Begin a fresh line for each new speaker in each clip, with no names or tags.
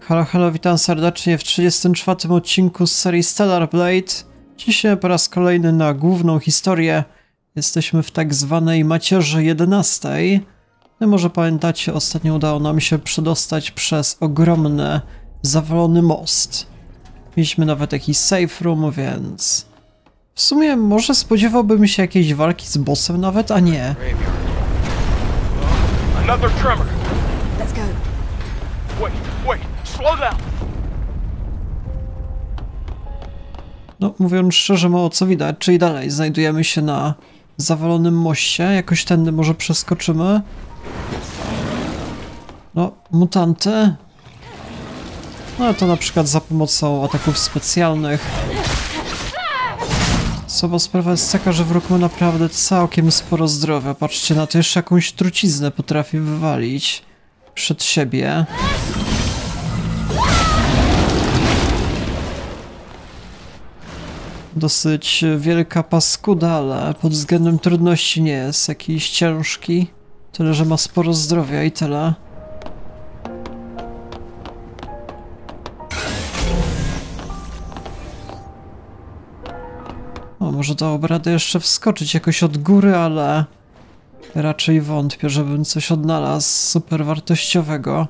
Halo, halo, witam serdecznie w 34 odcinku z serii Stellar Blade. Dzisiaj po raz kolejny na główną historię. Jesteśmy w tak zwanej macierzy 11. No może pamiętacie, ostatnio udało nam się przedostać przez ogromny, zawalony most. Mieliśmy nawet jakiś safe room, więc... W sumie może spodziewałbym się jakiejś walki z bossem nawet, a nie.
Another tremor.
Let's go.
Wait.
No, mówiąc szczerze, mało co widać, czyli dalej znajdujemy się na zawalonym moście, jakoś tędy może przeskoczymy. No, mutanty. No, to na przykład za pomocą ataków specjalnych. Sama sprawa jest taka, że wróg ma naprawdę całkiem sporo zdrowia. Patrzcie na to, jeszcze jakąś truciznę potrafi wywalić przed siebie. Dosyć wielka paskuda, ale pod względem trudności nie jest jakiś ciężki. Tyle, że ma sporo zdrowia i tyle. O, może dałoby radę jeszcze wskoczyć jakoś od góry, ale raczej wątpię, żebym coś odnalazł super wartościowego.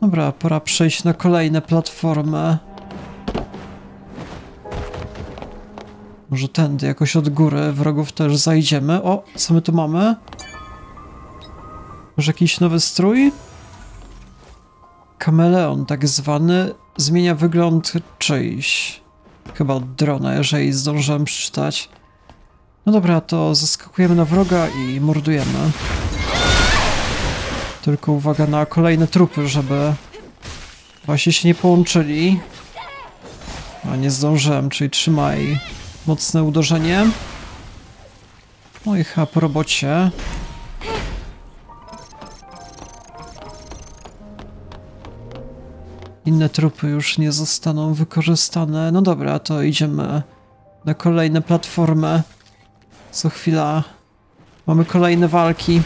Dobra, pora przejść na kolejne platformy. Może tędy, jakoś od góry wrogów też zajdziemy. O, co my tu mamy? Może jakiś nowy strój? Kameleon tak zwany zmienia wygląd czyjś. Chyba od drona, jeżeli zdążyłem przeczytać. No dobra, to zaskakujemy na wroga i mordujemy. Tylko uwaga na kolejne trupy, żeby właśnie się nie połączyli. A nie zdążyłem, czyli trzymaj mocne uderzenie. No i chyba po robocie. Inne trupy już nie zostaną wykorzystane. No dobra, to idziemy na kolejne platformy. Co chwila mamy kolejne walki.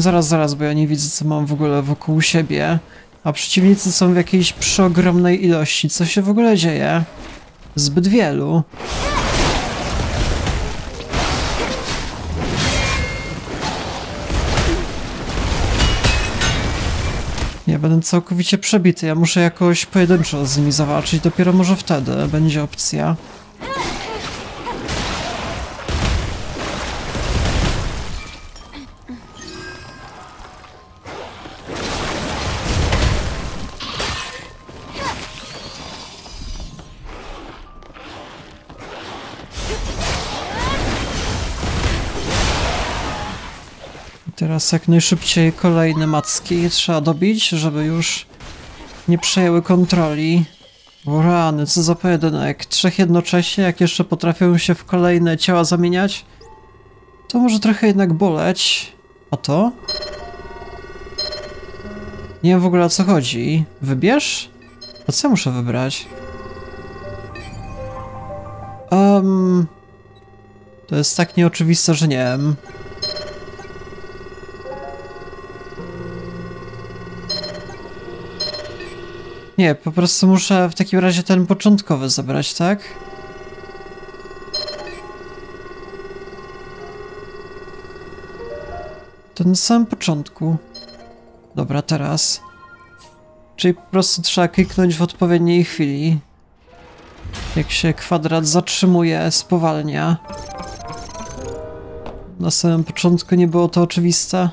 Zaraz, zaraz, bo ja nie widzę, co mam w ogóle wokół siebie. A przeciwnicy są w jakiejś przeogromnej ilości. Co się w ogóle dzieje? Zbyt wielu. Ja będę całkowicie przebity. Ja muszę jakoś pojedynczo z nimi zawalczyć. Dopiero może wtedy będzie opcja. Teraz jak najszybciej kolejne macki trzeba dobić, żeby już nie przejęły kontroli. O rany, co za pojedynek. Trzech jednocześnie, jak jeszcze potrafią się w kolejne ciała zamieniać, to może trochę jednak boleć. A to? Nie wiem w ogóle o co chodzi. Wybierz? A co muszę wybrać? Um, to jest tak nieoczywiste, że nie wiem. Nie, po prostu muszę w takim razie ten początkowy zabrać, tak? To na samym początku. Dobra, teraz. Czyli po prostu trzeba kliknąć w odpowiedniej chwili. Jak się kwadrat zatrzymuje, spowalnia. Na samym początku nie było to oczywiste.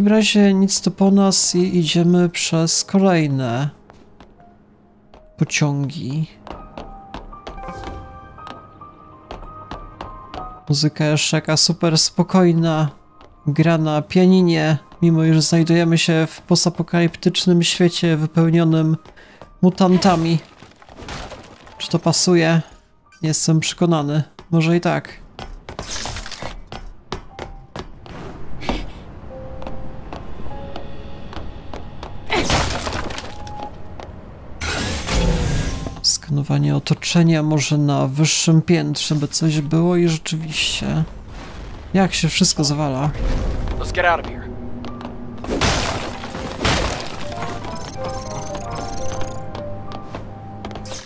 Takim razie nic to po nas i idziemy przez kolejne pociągi. Muzyka jeszcze jaka super spokojna, gra na pianinie, mimo iż znajdujemy się w postapokaliptycznym świecie wypełnionym mutantami. Czy to pasuje? Nie jestem przekonany. Może i tak. Skanowanie otoczenia może na wyższym piętrze, by coś było i rzeczywiście... Jak się wszystko zawala.
Let's get out of here.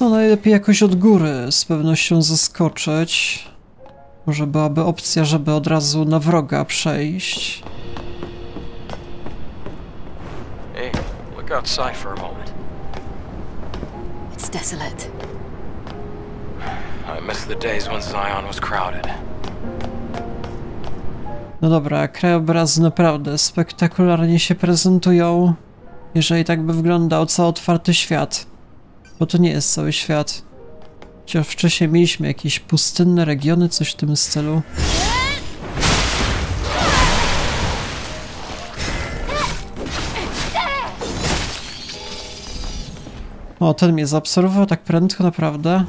No najlepiej jakoś od góry z pewnością zaskoczyć. Może byłaby opcja, żeby od razu na wroga przejść.
Hey, look outside for a moment.
It's desolate.
No dobra, krajobrazy naprawdę spektakularnie się prezentują, jeżeli tak by wyglądał cały otwarty świat. Bo to nie jest cały świat. Chociaż wcześniej mieliśmy jakieś pustynne regiony, coś w tym stylu. O, ten mnie zaobserwował tak prędko, naprawdę.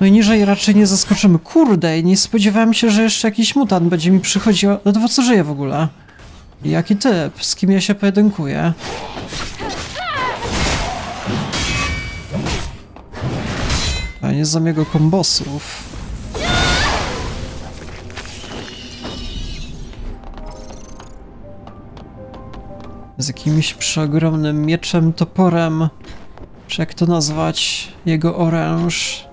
No i niżej raczej nie zaskoczymy. Kurde, nie spodziewałem się, że jeszcze jakiś mutant będzie mi przychodził. Ledwo co żyje w ogóle. Jaki typ? Z kim ja się pojedynkuję? A nie znam jego kombosów. Z jakimś przeogromnym mieczem, toporem. Czy jak to nazwać? Jego oręż.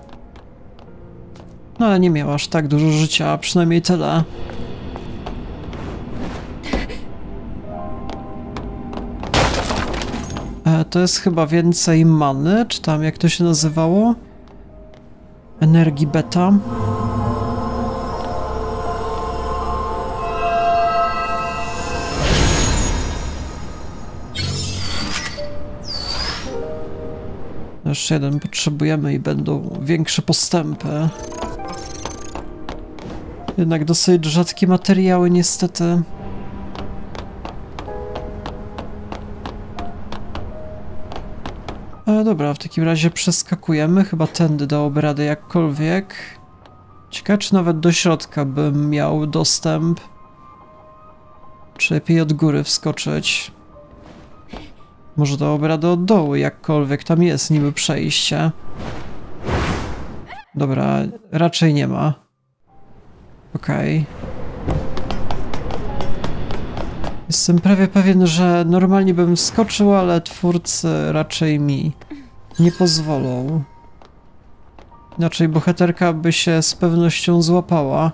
No ale nie miał aż tak dużo życia, przynajmniej tyle. E, to jest chyba więcej many, czy tam jak to się nazywało? Energii beta. Jeszcze jeden potrzebujemy i będą większe postępy. Jednak dosyć rzadkie materiały niestety. E, dobra, w takim razie przeskakujemy. Chyba tędy dałoby radę jakkolwiek. Ciekawe, czy nawet do środka bym miał dostęp. Czy lepiej od góry wskoczyć? Może dałoby radę od dołu, jakkolwiek tam jest niby przejście. Dobra, raczej nie ma. Okej. Jestem prawie pewien, że normalnie bym wskoczył, ale twórcy raczej mi nie pozwolą. Inaczej bohaterka by się z pewnością złapała.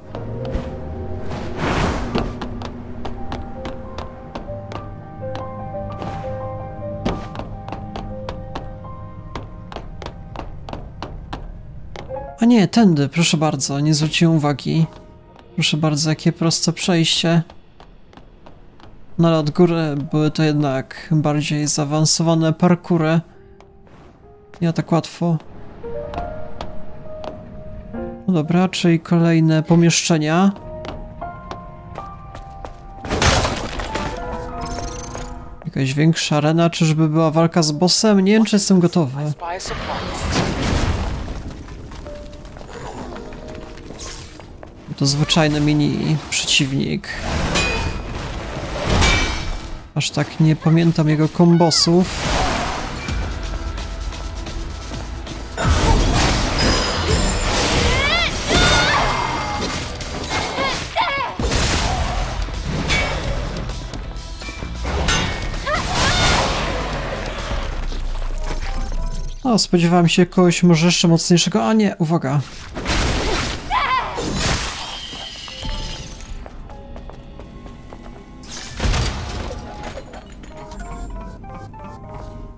A nie, tędy, proszę bardzo, nie zwróciłem uwagi. Proszę bardzo, jakie proste przejście. No ale od góry były to jednak bardziej zaawansowane parkury. Nie tak łatwo. No dobra, czyli kolejne pomieszczenia. Jakaś większa arena, czyżby była walka z bossem? Nie wiem, czy jestem gotowy. To zwyczajny mini przeciwnik. Aż tak nie pamiętam jego kombosów. O, spodziewałem się kogoś może jeszcze mocniejszego. A nie, uwaga.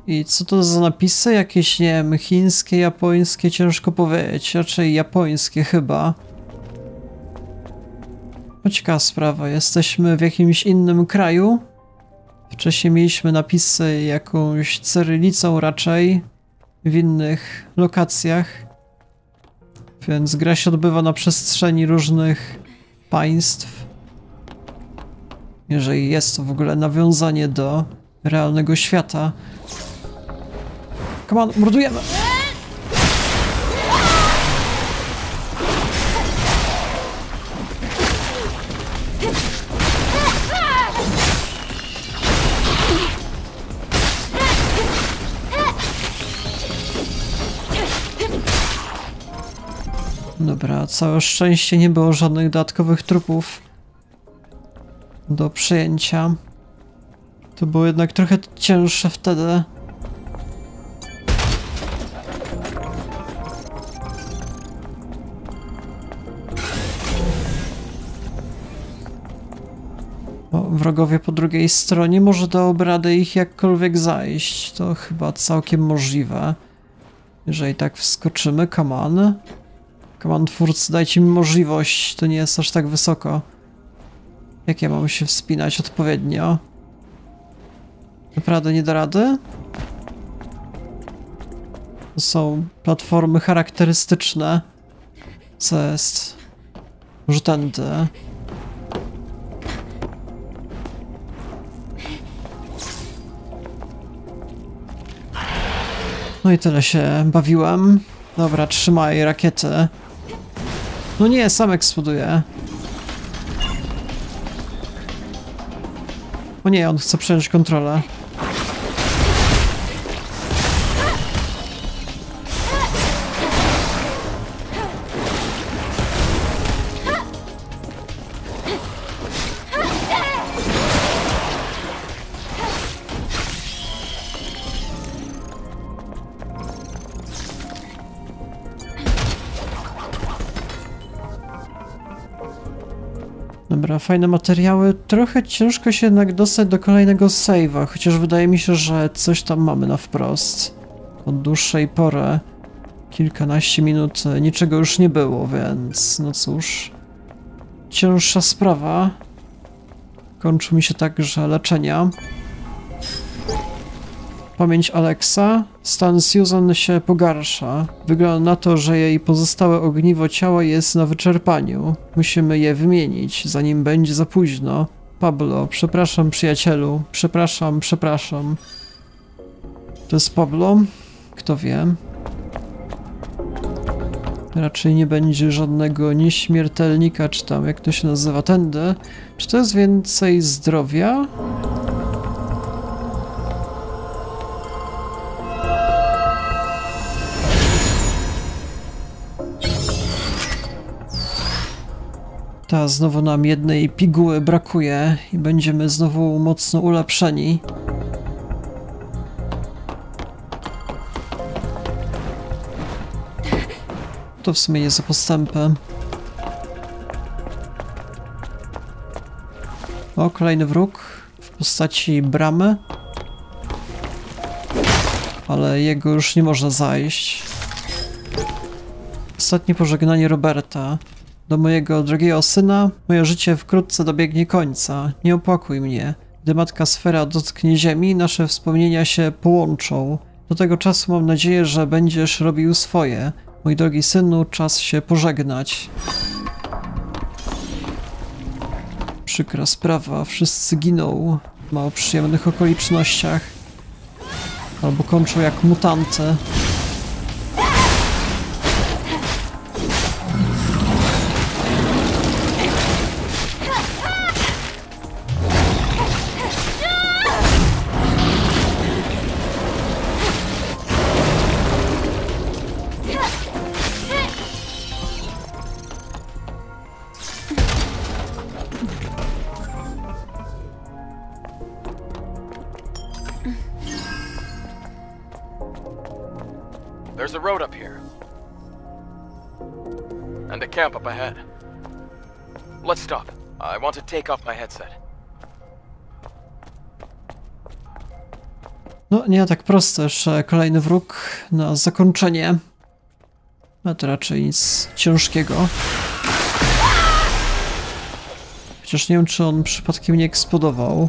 I co to za napisy? Jakieś, nie wiem, chińskie, japońskie, ciężko powiedzieć. Raczej japońskie chyba. Ciekawa sprawa, jesteśmy w jakimś innym kraju. Wcześniej mieliśmy napisy jakąś cyrylicą raczej w innych lokacjach. Więc gra się odbywa na przestrzeni różnych państw. Jeżeli jest to w ogóle nawiązanie do realnego świata. Come on, mordujemy! Dobra, całe szczęście nie było żadnych dodatkowych trupów do przejęcia. To było jednak trochę cięższe wtedy. Wrogowie po drugiej stronie, może dałoby radę ich jakkolwiek zajść. To chyba całkiem możliwe. Jeżeli tak wskoczymy. Come on, twórcy, dajcie mi możliwość, to nie jest aż tak wysoko. Jak ja mam się wspinać odpowiednio? Naprawdę nie da rady? To są platformy charakterystyczne. Co jest? Może tędy. No i tyle się bawiłem. Dobra, trzymaj rakiety. No nie, sam eksploduje. O nie, on chce przejąć kontrolę. Dobra, fajne materiały. Trochę ciężko się jednak dostać do kolejnego save'a, chociaż wydaje mi się, że coś tam mamy na wprost. Od dłuższej pory, kilkanaście minut, e, niczego już nie było, więc no cóż. Cięższa sprawa. Kończy mi się także leczenia. Pamięć Alexa. Stan Susan się pogarsza. Wygląda na to, że jej pozostałe ogniwo ciała jest na wyczerpaniu. Musimy je wymienić, zanim będzie za późno. Pablo, przepraszam przyjacielu. Przepraszam, przepraszam. To jest Pablo? Kto wie? Raczej nie będzie żadnego nieśmiertelnika, czy tam jak to się nazywa, tędy. Czy to jest więcej zdrowia? Znowu nam jednej piguły brakuje i będziemy znowu mocno ulepszeni. To w sumie nie za postępy. O, kolejny wróg w postaci bramy. Ale jego już nie można zajść. Ostatnie pożegnanie Roberta. Do mojego drogiego syna, moje życie wkrótce dobiegnie końca. Nie opłakuj mnie. Gdy matka sfera dotknie ziemi, nasze wspomnienia się połączą. Do tego czasu mam nadzieję, że będziesz robił swoje. Mój drogi synu, czas się pożegnać. Przykra sprawa, wszyscy giną w mało przyjemnych okolicznościach. Albo kończą jak mutanty.
Up ahead. Let's stop. I want to take off my headset.
No, nie tak proste, jeszcze kolejny wróg na zakończenie. No to raczej nic ciężkiego. Chociaż nie wiem, czy on przypadkiem nie eksplodował.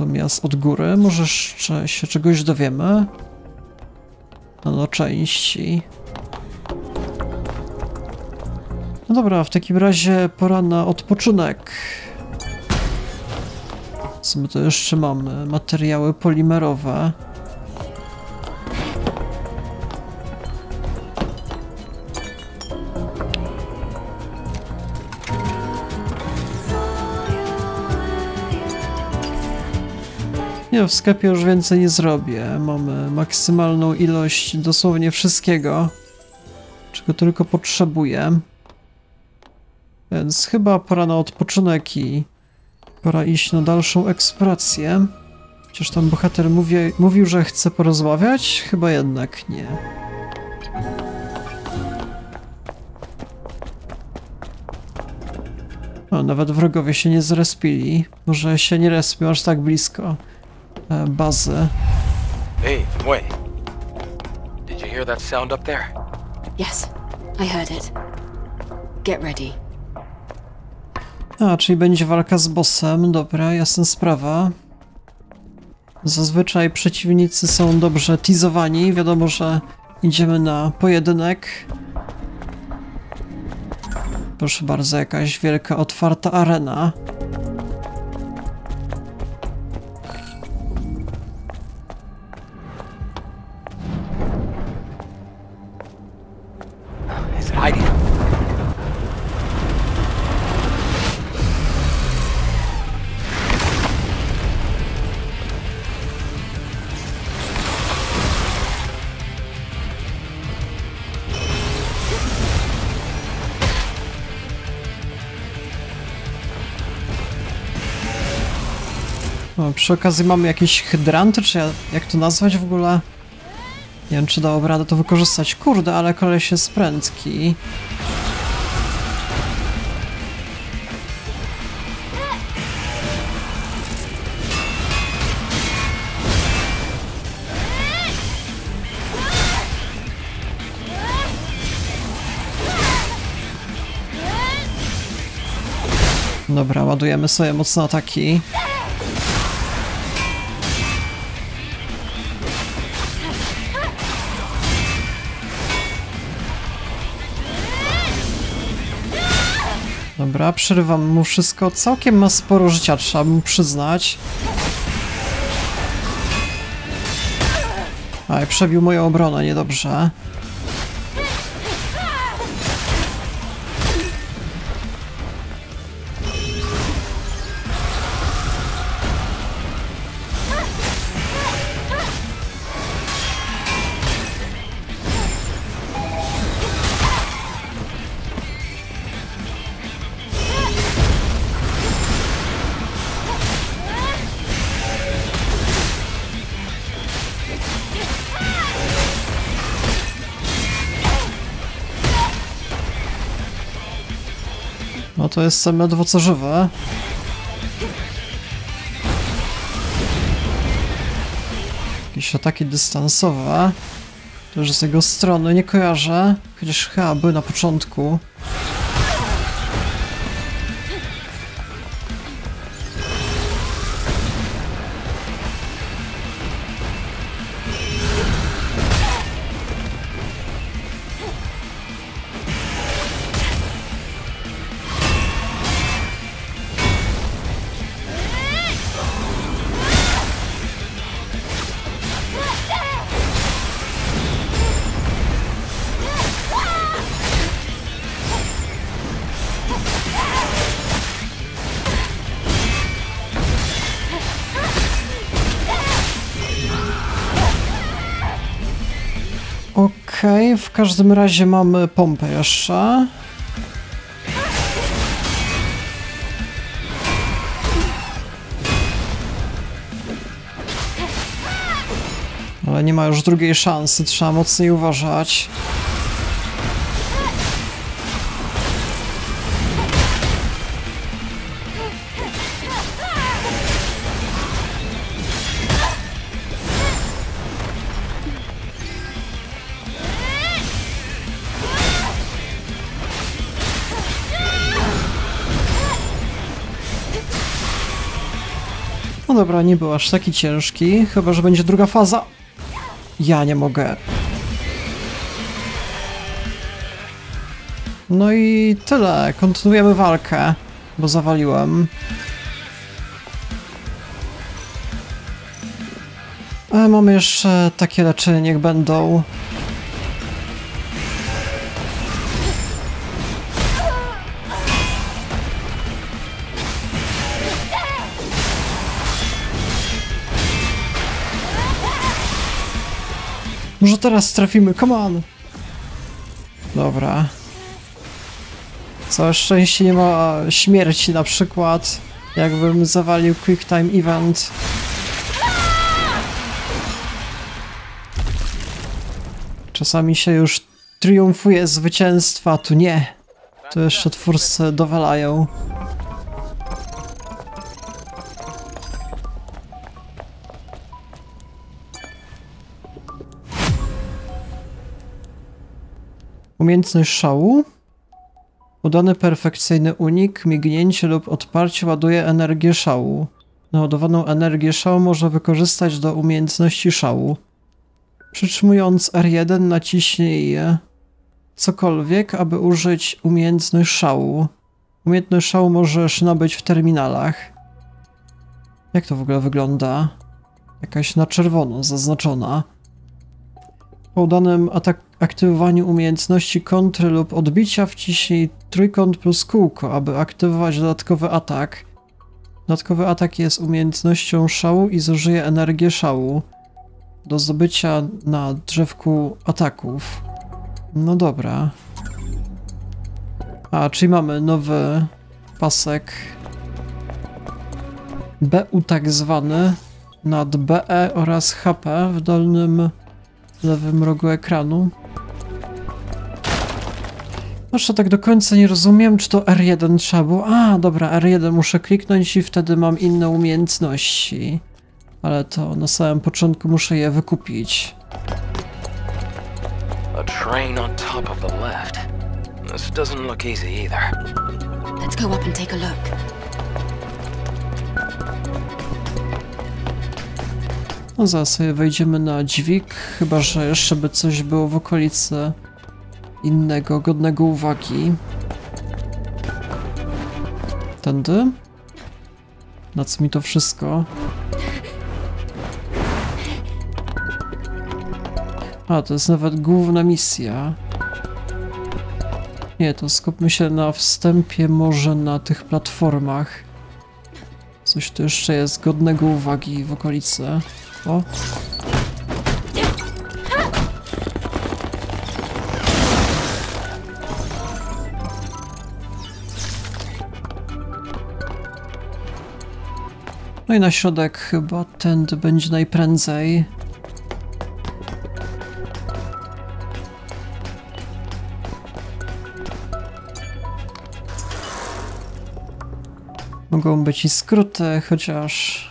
Natomiast od góry może się czegoś dowiemy. Nanoczęści. No dobra, w takim razie pora na odpoczynek. Co my to jeszcze mamy? Materiały polimerowe. Nie, w sklepie już więcej nie zrobię. Mamy maksymalną ilość dosłownie wszystkiego, czego tylko potrzebuję. Więc chyba pora na odpoczynek i pora iść na dalszą eksplorację. Chociaż tam bohater mówi, mówił, że chce porozmawiać, chyba jednak nie. O, nawet wrogowie się nie zrespili. Może się nie respią aż tak blisko bazy.
Hey, wait. Did you hear that sound up there?
Yes, I heard it. Get ready.
A, czyli będzie walka z bossem, dobra, jasna sprawa. Zazwyczaj przeciwnicy są dobrze teasowani, wiadomo, że idziemy na pojedynek. Proszę bardzo, jakaś wielka, otwarta arena. Przy okazji mamy jakieś hydranty, czy ja, jak to nazwać w ogóle? Nie wiem, czy dałoby radę to wykorzystać. Kurde, ale koleś jest prędki. Dobra, ładujemy sobie mocno ataki. Dobra, przerywam mu wszystko. Całkiem ma sporo życia, trzeba mu przyznać. Aj, przebił moją obronę, niedobrze. To jest ledwo co żywe. Jakieś ataki dystansowe. Też z jego strony nie kojarzę. Chociaż chyba były na początku. W każdym razie mamy pompę jeszcze. Ale nie ma już drugiej szansy, trzeba mocniej uważać. dobra, nie był aż taki ciężki, chyba że będzie druga faza. Ja nie mogę. No i tyle, kontynuujemy walkę, bo zawaliłem. Ale mamy jeszcze takie leczy, niech będą. Może teraz trafimy, come on! Dobra. Całe szczęście nie ma śmierci na przykład. Jakbym zawalił Quick Time Event. Czasami się już triumfuje zwycięstwa, tu nie. Tu jeszcze twórcy dowalają. Umiejętność szału. Udany perfekcyjny unik, mignięcie lub odparcie ładuje energię szału. Naładowaną energię szału można wykorzystać do umiejętności szału. Przytrzymując R1 naciśnij cokolwiek, aby użyć umiejętność szału. Umiejętność szału możesz nabyć w terminalach. Jak to w ogóle wygląda? Jakaś na czerwono zaznaczona. Po udanym atak aktywowaniu umiejętności kontry lub odbicia wciśnij trójkąt plus kółko, aby aktywować dodatkowy atak. Dodatkowy atak jest umiejętnością szału i zużyje energię szału do zdobycia na drzewku ataków. No dobra. A, czyli mamy nowy pasek BU tak zwany nad BE oraz HP w dolnym lewym rogu ekranu. Jeszcze tak do końca nie rozumiem, czy to R1 trzeba było. A, dobra, R1 muszę kliknąć i wtedy mam inne umiejętności. Ale to na samym początku muszę je wykupić.
A train on top of the left. This doesn't look easy either.
Let's go up and take a look.
No zaraz sobie wejdziemy na dźwig, chyba że jeszcze by coś było w okolicy innego, godnego uwagi. Tędy? Na co mi to wszystko? A, to jest nawet główna misja. Nie, to skupmy się na wstępie może na tych platformach. Coś tu jeszcze jest godnego uwagi w okolicy. O. No i na środek chyba tędy będzie najprędzej. Mogą być i skróty, chociaż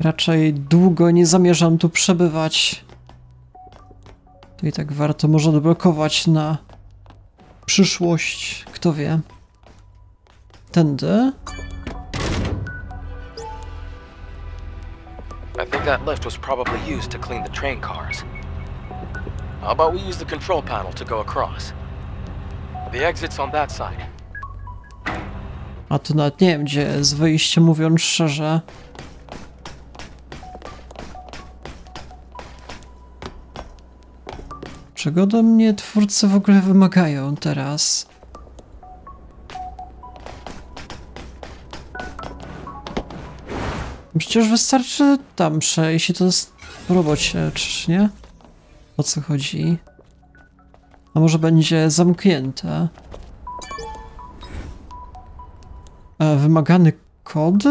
raczej długo nie zamierzam tu przebywać. To i tak warto może odblokować na przyszłość, kto wie. Tędy.
I think that lift was probably used to clean the train cars. How about we use the control panel to go across? The exit's on that side.
A tu nawet nie wiem, gdzie jest wyjście, mówiąc szczerze. Czego ode mnie twórcy w ogóle wymagają teraz? Przecież wystarczy tam przejść i to jest w robocie, czyż nie? O co chodzi? A może będzie zamknięte? E, wymagany kod?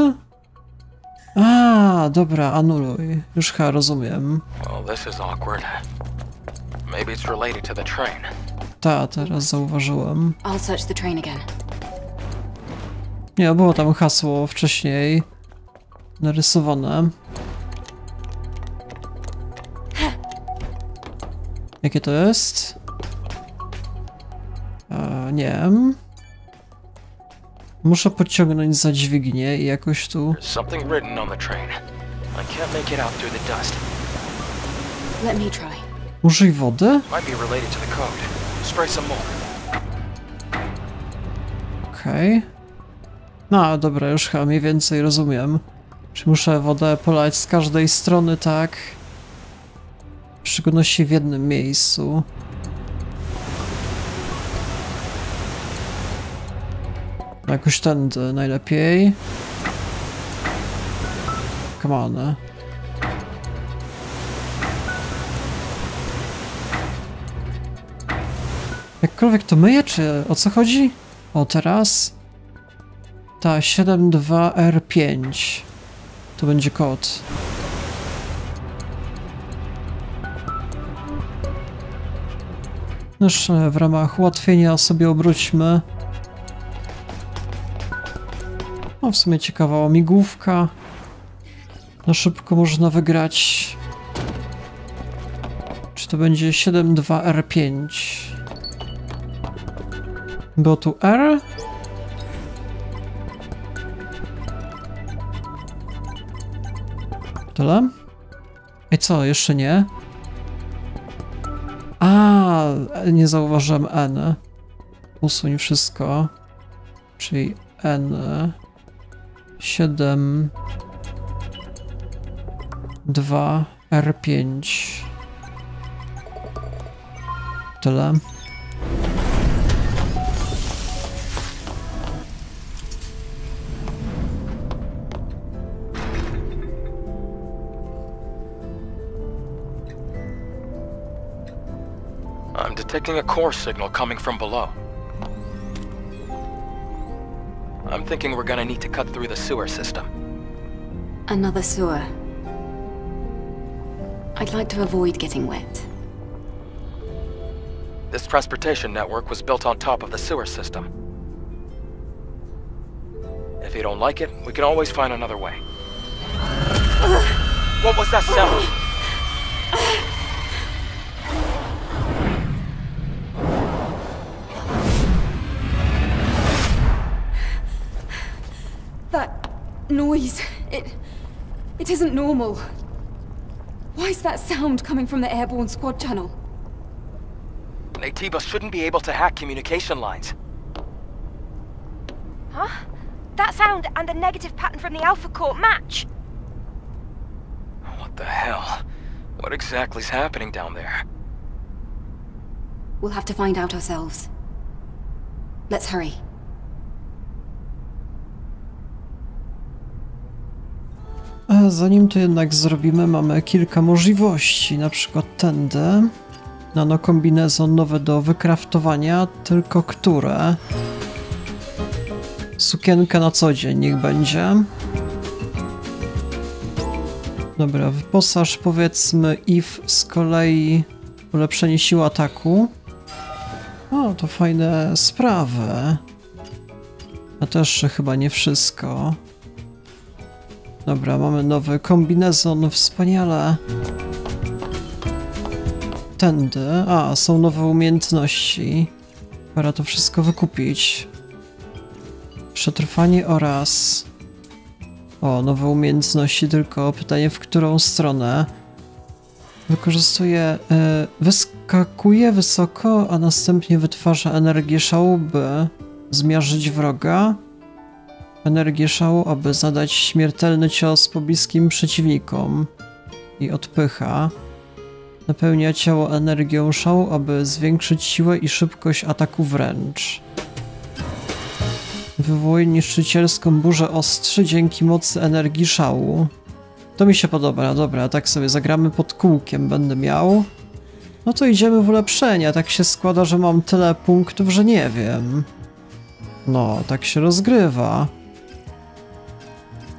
A, dobra, anuluj. Już chyba rozumiem.
Well, this is. Maybe it's related to the train.
Ta, teraz zauważyłem.
I'll search the train again.
Nie, było tam hasło wcześniej narysowane. Jakie to jest? E, nie wiem. Muszę pociągnąć za dźwignię i jakoś tu...
There's something written on the train. I can't make it out through the dust.
Let me try.
Użyj wody? Okej. No, dobra, już chyba mniej więcej rozumiem. Czy muszę wodę polać z każdej strony, tak? Przygodności w jednym miejscu. Jakoś tędy najlepiej. Come on. Jakkolwiek to myje, czy o co chodzi? O, teraz? Ta 72R5. To będzie kod. Noż e, w ramach ułatwienia sobie obróćmy. No w sumie ciekawa łamigłówka. Na szybko można wygrać. Czy to będzie 72R5? Było tu R? Tyle? I co, jeszcze nie? A, nie zauważyłem N. Usuń wszystko. Czyli N. 7 2 R5 Tyle.
Detecting a core signal coming from below. I'm thinking we're gonna need to cut through the sewer system.
Another sewer. I'd like to avoid getting wet.
This transportation network was built on top of the sewer system. If you don't like it, we can always find another way. What was that sound?
Noise, it. it isn't normal. Why is that sound coming from the airborne squad channel?
Natiba shouldn't be able to hack communication lines.
Huh? That sound and the negative pattern from the Alpha Core match.
What the hell? What exactly is happening down there?
We'll have to find out ourselves. Let's hurry.
A zanim to jednak zrobimy, mamy kilka możliwości, na przykład tędy. Nanokombinezon nowe do wykraftowania, tylko które? Sukienka na co dzień, niech będzie. Dobra, wyposaż powiedzmy if z kolei ulepszenie siły ataku. O, to fajne sprawy. A też chyba nie wszystko. Dobra, mamy nowy kombinezon, wspaniale. Tędy. A, są nowe umiejętności. Pora to wszystko wykupić. Przetrwanie oraz... O, nowe umiejętności, tylko pytanie w którą stronę. Wykorzystuje... Y, wyskakuje wysoko, a następnie wytwarza energię szału, by zmiażdżyć wroga energię szału, aby zadać śmiertelny cios pobliskim przeciwnikom i odpycha. Napełnia ciało energią szału, aby zwiększyć siłę i szybkość ataku wręcz. Wywołuje niszczycielską burzę ostrzy dzięki mocy energii szału. To mi się podoba, dobra, tak sobie zagramy pod kółkiem będę miał. No to idziemy w ulepszenia, tak się składa, że mam tyle punktów, że nie wiem. No, tak się rozgrywa.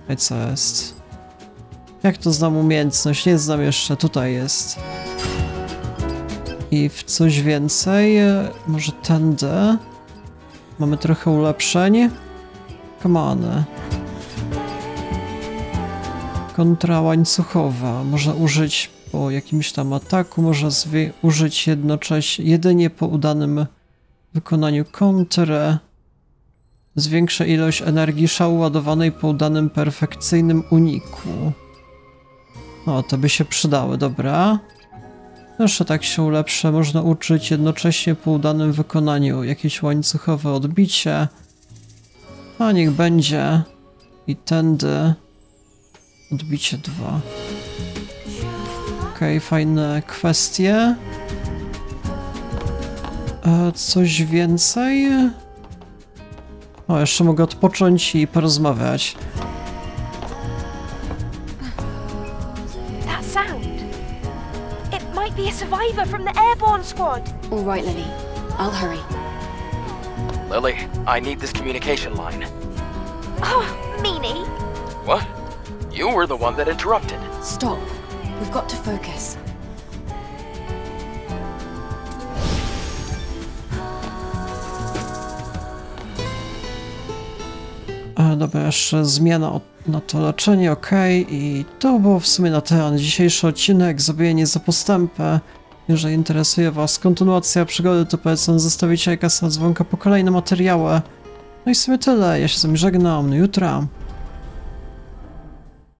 I co jest? Jak to znam umiejętność? Nie znam jeszcze, tutaj jest. I w coś więcej? Może tędy? Mamy trochę ulepszeń? Come on. Kontra łańcuchowa. Można użyć po jakimś tam ataku, można użyć jednocześnie, jedynie po udanym wykonaniu kontry. Zwiększa ilość energii szału ładowanej po udanym perfekcyjnym uniku. O, to by się przydały, dobra. Jeszcze tak się ulepszę, można uczyć jednocześnie po udanym wykonaniu jakieś łańcuchowe odbicie. A niech będzie. I tędy. Odbicie 2. Okej, fajne kwestie. E, coś więcej? O, jeszcze mogę odpocząć i porozmawiać.
That sound. It might be a survivor from the airborne squad.
All right, Lily. I'll hurry.
Lily, I need this communication line.
Oh, meanie.
What? You were the one that interrupted.
Stop. We've got to focus.
Dobra, jeszcze zmiana na to leczenie, ok. I to było w sumie na ten dzisiejszy odcinek. Zabijanie za postępy. Jeżeli interesuje Was kontynuacja przygody, to polecam zostawić jajka dzwonka po kolejne materiały. No i w sumie tyle. Ja się z wami żegnam. Do jutra.